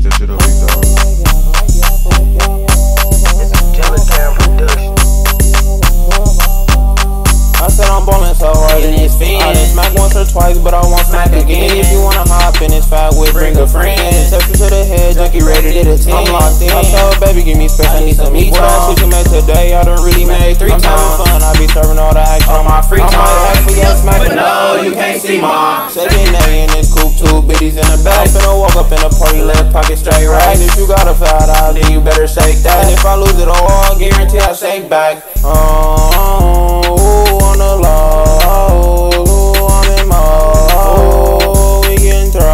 Step shit up, big dog. I said I'm ballin' so hard in this fin. Smack once or twice, but I won't smack again. If you wanna hop in this fat with, bring a friend. Step to the head, junkie ready to the 10. I'm locked in. I told baby, give me space, I need some me time. What I switch made today, I done really made three I'm times. fun, I be serving all the action on my free time. I might ask for your smack, but no, you can't see mine. Shaking A biddies in the back. Finna walk up in the party, left pocket straight right. And if you got a fat eye, then you better shake that. And if I lose it all, I guarantee I shake back. Oh, on the low, I'm in mode, we getting throw.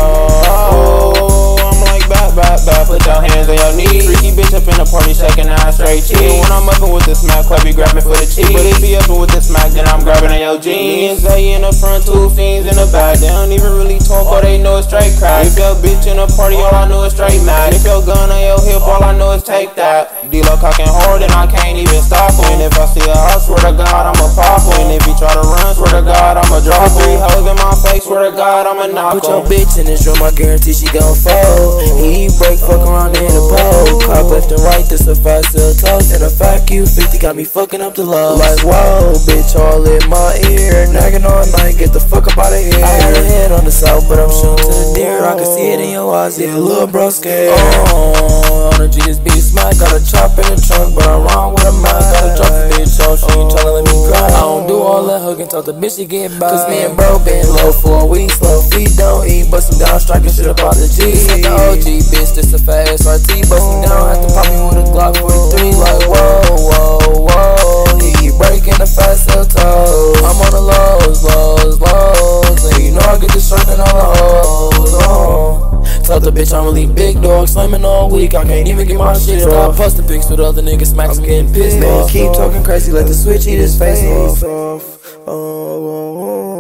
I'm like back, back, back, put your hands on your knees. Freaky bitch up in the party, shaking ass straight cheese. When I'm uppin' with the smack, club, you grabbing for the cheese. But if he uppin' with the smack, then I'm grabbing on your jeans. They in the front, two fiends in the back. They don't even really talk, all they know is straight crack. If your bitch in the party, all I know is straight mad. If your gun on your hip, all I know is take that. D-Lo cocking hard, and I can't even stop him. And if I see a house, swear to God, I'ma pop him. And if he try to run, swear to God, I'ma drop him. Three hoes in my face, swear to God, I'ma knock Put your him. bitch in this room, I guarantee she gon' fold. He and right, this a fast sell toast. And a fuck you 50 got me fucking up the love. Like, whoa, bitch, all in my ear. Nagging all night, get the fuck up out of here. I had a head on the south, but I'm shooting to the deer. I can see it in your eyes, yeah, little bro scared. Oh, on the Jesus be smack, got a chop in the trunk, but I'm wrong with a mind. Drop a bitch off, she ain't tryna let me cry. I don't do all that hugging, talk the bitch she get by. Cause me and bro been low for a week, slow feet don't eat, bustin' down, striking shit up out the G. This ain't the OG, bitch, this a fat SRT, bustin' down, The bitch I'm really big dog, slamming all week. I can't even get my shit off. Posting pics with other niggas, smacks, I'm getting pissed Man, off. keep talking crazy, let the switch eat his face off. Oh, oh, oh.